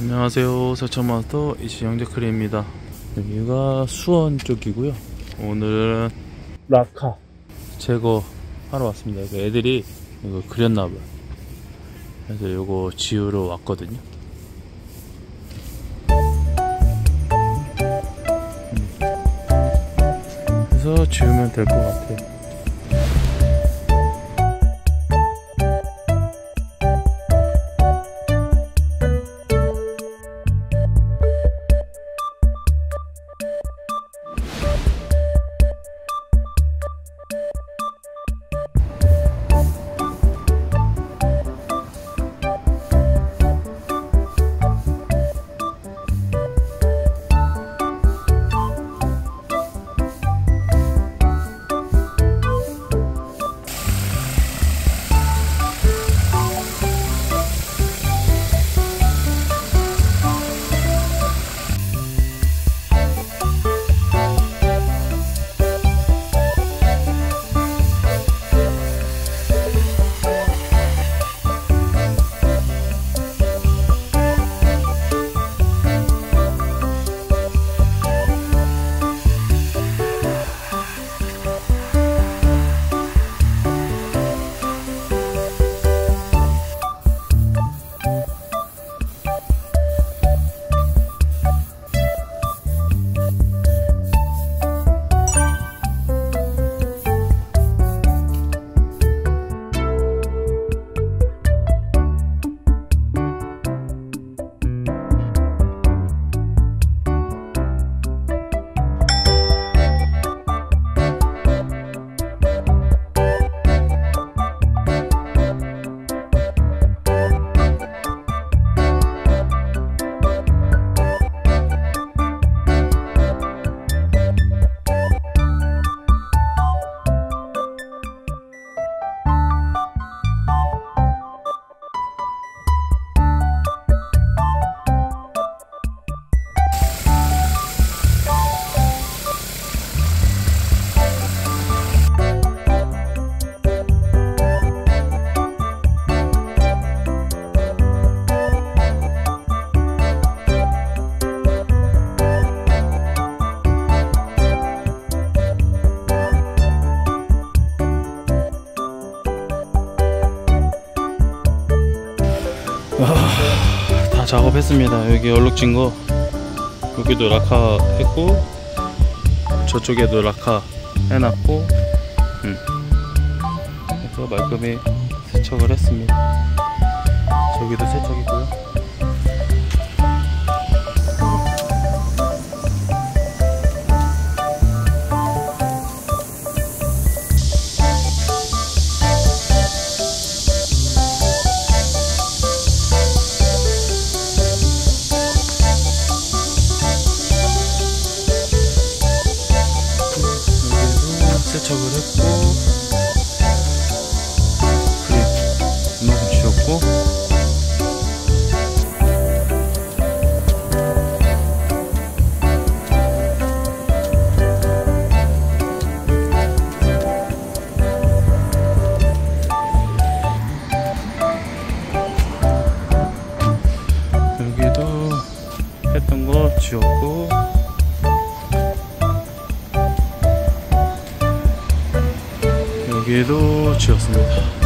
안녕하세요. 서천마스터 이시영재 크리입니다. 여기가 수원 쪽이고요. 오늘은 라카 제거하러 왔습니다. 그 애들이 이거 그렸나봐요. 그래서 이거 지우러 왔거든요. 음. 그래서 지우면 될 것 같아요 아, 다 작업했습니다. 여기 얼룩진 거. 여기도 라카 했고 저쪽에도 라카 해놨고 음. 그래서 말끔히 세척을 했습니다. 저기도 세척이고요 세척을 했고 그래 이만큼 지웠고. 여기도 했던 거 지웠고 여기도 지었습니다